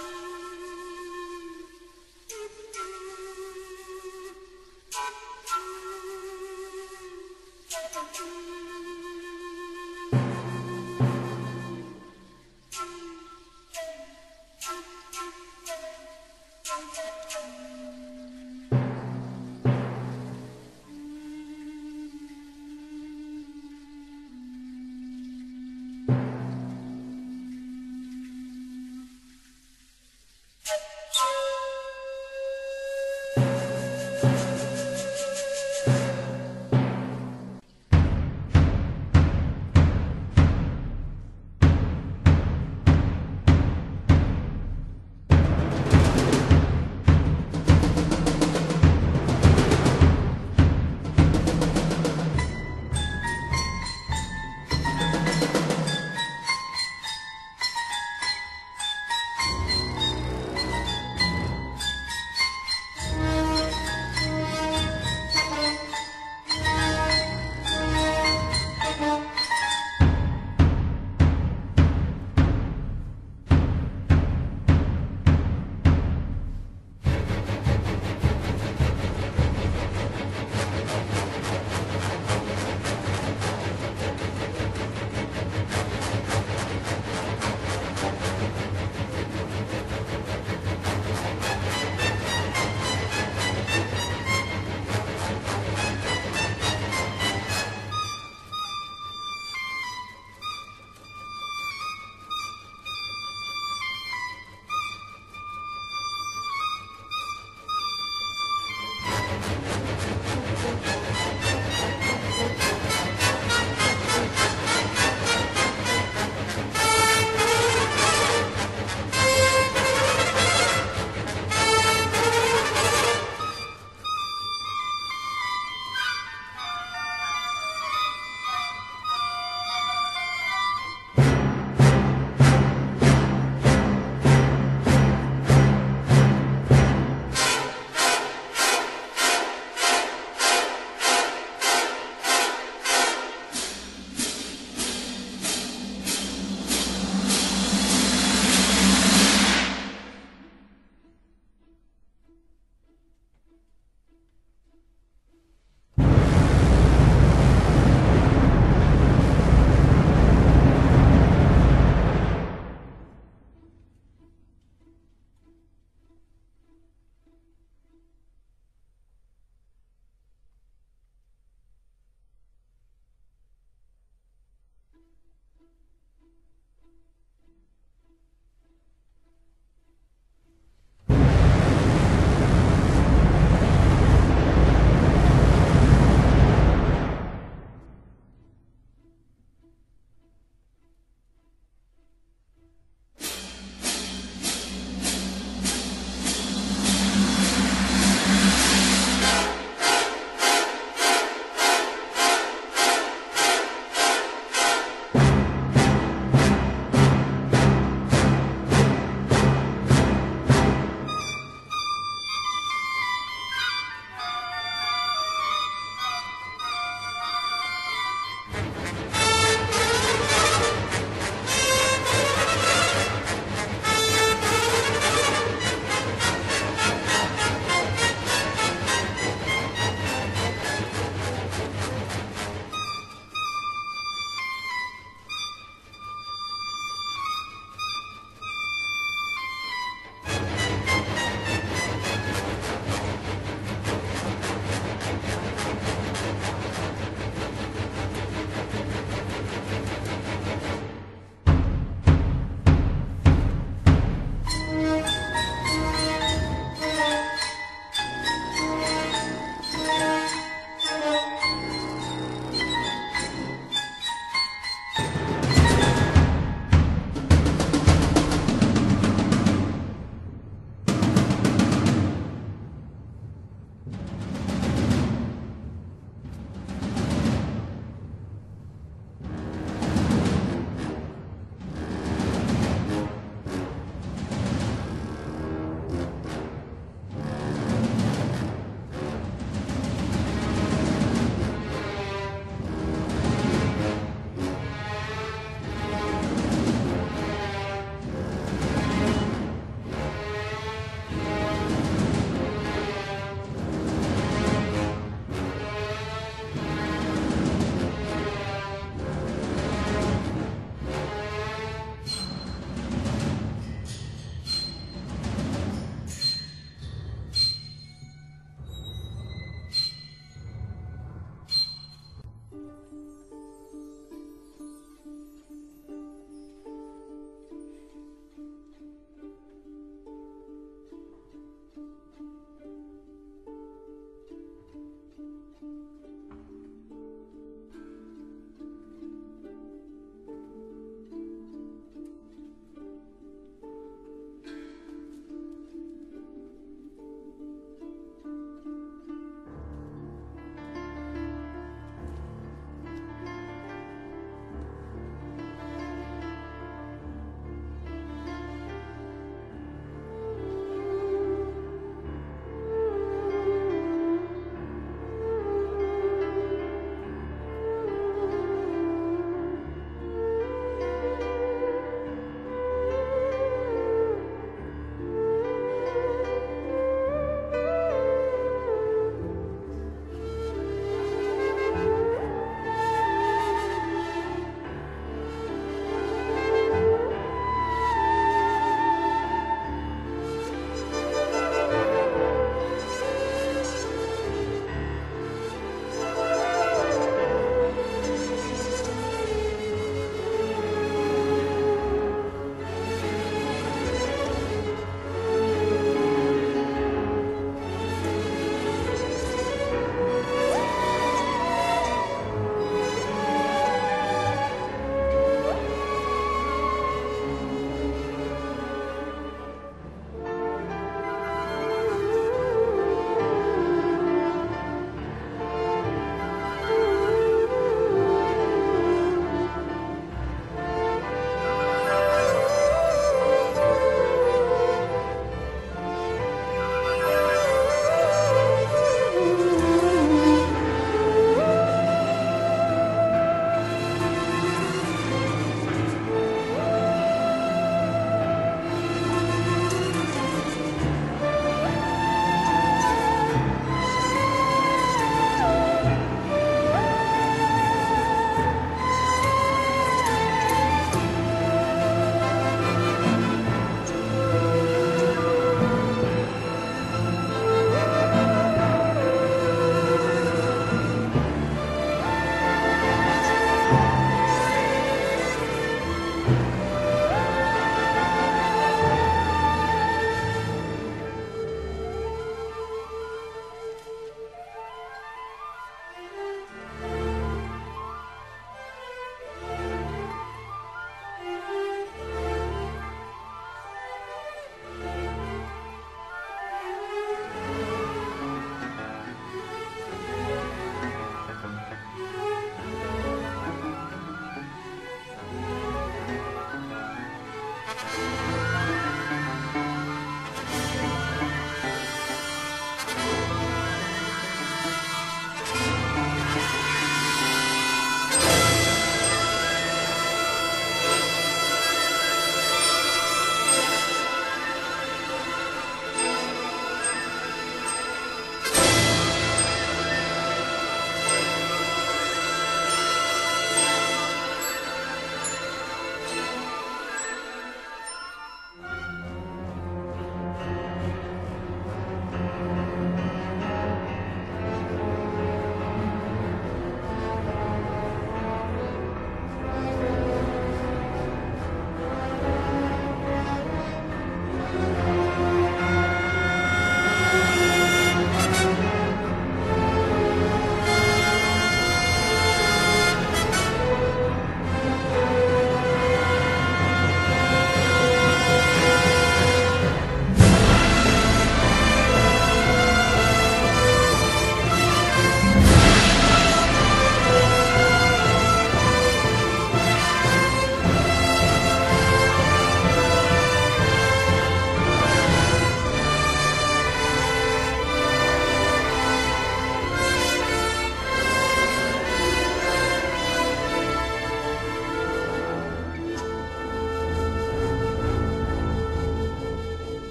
you.